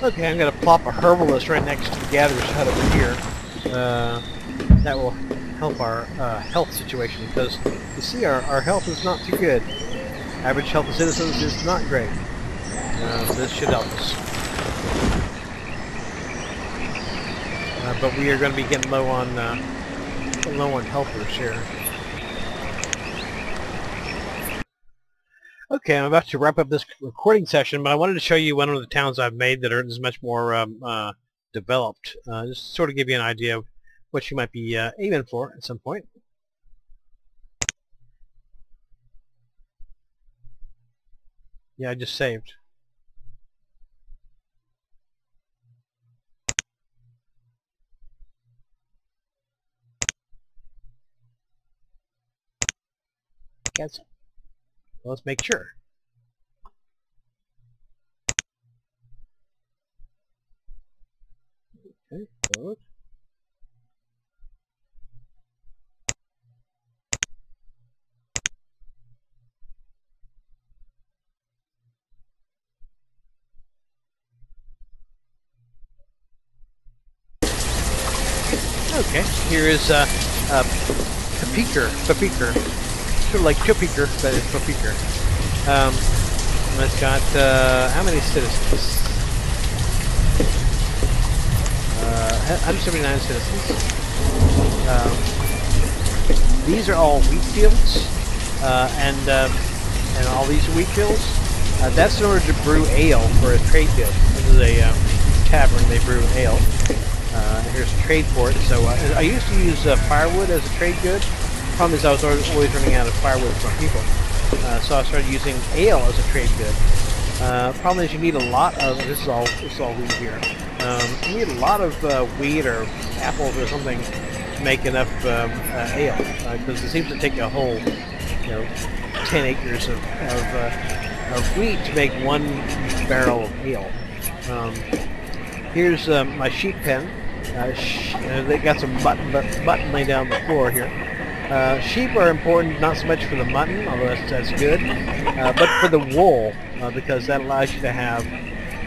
Okay, I'm going to plop a herbalist right next to the gatherer's hut over here. Uh, that will help our uh, health situation because you see our, our health is not too good. Average health of citizens is not great. Uh, this should help us. Uh, but we are going to be getting low on uh, low on helpers here. Okay, I'm about to wrap up this recording session, but I wanted to show you one of the towns I've made that is much more um, uh, developed. Uh, just sort of give you an idea of what you might be uh, aiming for at some point. Yeah, I just saved. Yes. Well, let's make sure. Okay. Okay, here is uh, uh, Pepeeker, Pepeeker, sort of like Chopeaker, but it's Pepeeker. Um, it's got, uh, how many citizens? Uh, 179 citizens. Um, these are all wheat fields, uh, and, um, and all these wheat fields, uh, that's in order to brew ale for a trade guild. This is a uh, tavern, they brew ale. Uh, here's a trade port. So uh, I used to use uh, firewood as a trade good. Problem is I was always running out of firewood from people. So I started using ale as a trade good. Problem is you need a lot of, this is all, this is all wheat here. Um, you need a lot of uh, wheat or apples or something to make enough um, ale. Because it seems to take a whole, you know, 10 acres of, of, of wheat to make one barrel of ale. Um, Here's um, my sheep pen. Uh, sh uh, they got some mutton, but mutton laying down the floor here. Uh, sheep are important not so much for the mutton, although that's, that's good, uh, but for the wool, uh, because that allows you to have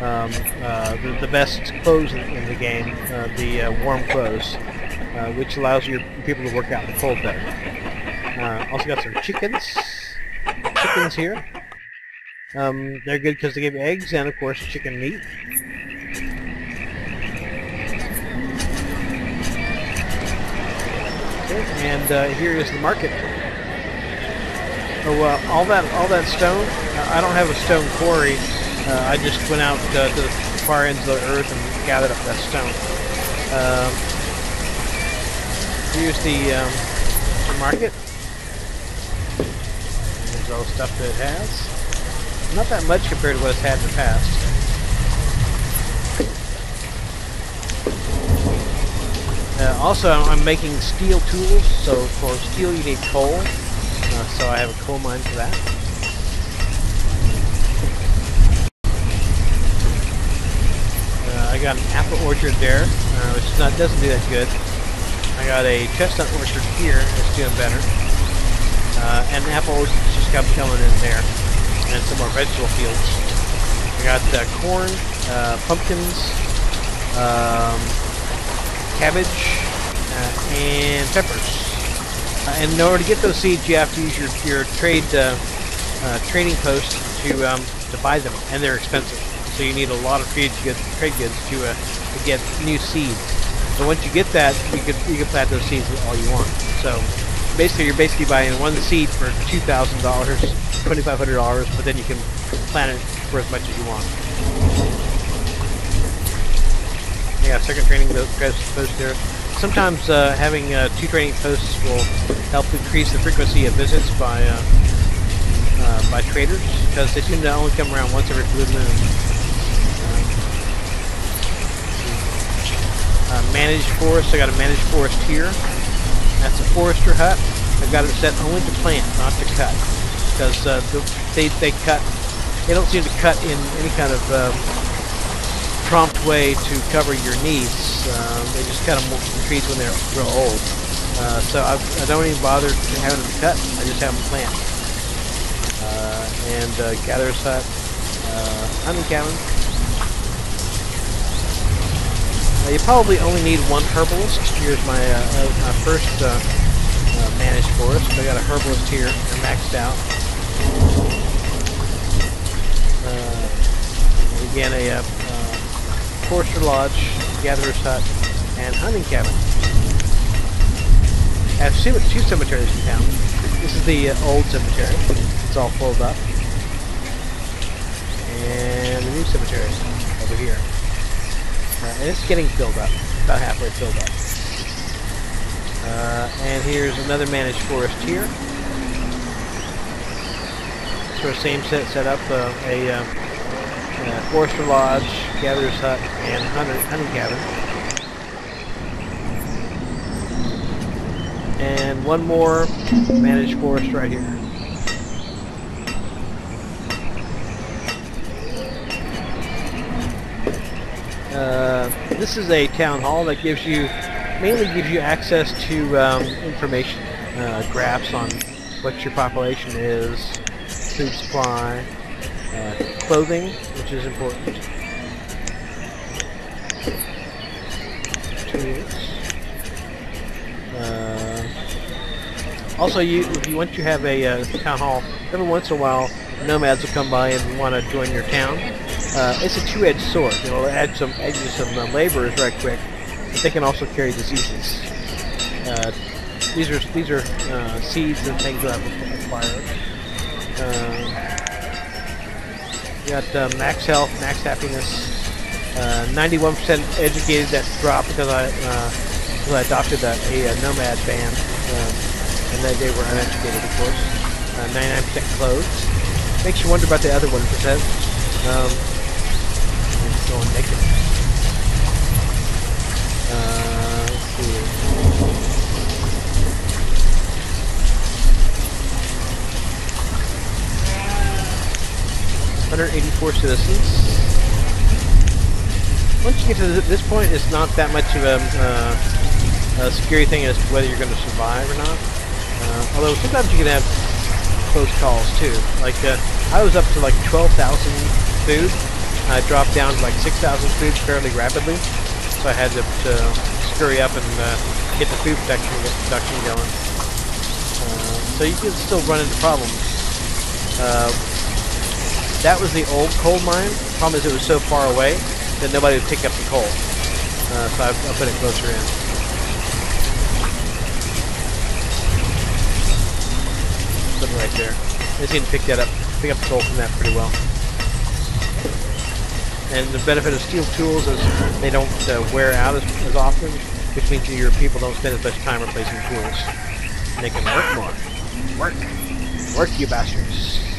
um, uh, the, the, best clothes in, the game, the warm clothes, which allows your people to work out in the cold better. also got some chickens, chickens here. Um, they're good because they give eggs and, of course, chicken meat. and uh, here is the market. Oh, uh, all that all that stone. I don't have a stone quarry. Uh, I just went out uh, to the far ends of the earth and gathered up that stone. Um, here's the, um, the market. There's all the stuff that it has. Not that much compared to what it's had in the past. Uh, also, I'm making steel tools, so for steel you need coal, uh, so I have a coal mine for that. Uh, I got an apple orchard there, uh, which not, doesn't do that good. I got a chestnut orchard here, that's doing better. Uh, and apple orchards just kept coming in there, and some more vegetable fields. I got uh, corn, pumpkins, um, cabbage, uh, and peppers. Uh, and in order to get those seeds, you have to use your, your trade uh, uh, trading post to um, to buy them, and they're expensive. So you need a lot of trade goods, trade goods to, uh, to get new seeds. So once you get that, you can you can plant those seeds all you want. So basically, you're basically buying one seed for two thousand dollars, twenty five hundred dollars, but then you can plant it for as much as you want. Yeah, second training post there. Sometimes uh, having uh, two training posts will help increase the frequency of visits by uh, uh by traders because they seem to only come around once every blue moon. Uh, managed forest. I got a managed forest here. That's a forester hut. I've got it set only to plant, not to cut, because uh, they they cut. They don't seem to cut in any kind of um, prompt way to cover your needs. Um, they just cut them trees when they're real old. Uh, so I, I, don't even bother having them cut. I just have them plant. Uh, and uh, gatherer's hut, uh, hunting cabin. You probably only need one herbalist. Here's my, uh, uh, my first uh, uh, managed forest. I got a herbalist here. Maxed out. Uh, again, a uh, uh, forester lodge, gatherer's hut, and hunting cabin. I have two, two cemeteries in town. This is the uh, old cemetery. It's all filled up. And the new cemetery over here. Uh, and it's getting filled up. About halfway filled up. Uh, and here's another managed forest here. Sort of same set, set up uh, a, uh, a forester lodge, gatherer's hut, and hunter, hunting cabin. And one more managed forest right here. Uh, this is a town hall that gives you, mainly gives you access to um, information, uh, graphs on what your population is, food supply, uh, clothing, which is important. Uh, also, you if you want to have a uh, town hall, every once in a while, nomads will come by and want to join your town. Uh, it's a two-edged sword. Know, add some you some uh, laborers right quick, but they can also carry diseases. Uh, these are these are uh, seeds and things that I've acquired. Uh, got uh, max health, max happiness. 91% educated. That dropped because I because I adopted a, a, nomad band, and they, they were uneducated, of course. 99% clothes. Makes you wonder about the other 1%. Um, Uh, see. 184 citizens. Once you get to this point, it's not that much of a, uh, a scary thing as to whether you're going to survive or not. Uh, although sometimes you can have close calls too. Like uh, I was up to like 12,000 food. I dropped down to like 6,000 food fairly rapidly, so I had to, to scurry up and uh, get the food production, get production going. Uh, so you can still run into problems. Uh, that was the old coal mine. The problem is it was so far away that nobody would pick up the coal. Uh, so I, I put it closer in. Right there. They seem to pick that up, pick up the coal from that pretty well. And the benefit of steel tools is they don't uh, wear out as, as often, which means your people don't spend as much time replacing tools. And they can work more. Work. Work, you bastards.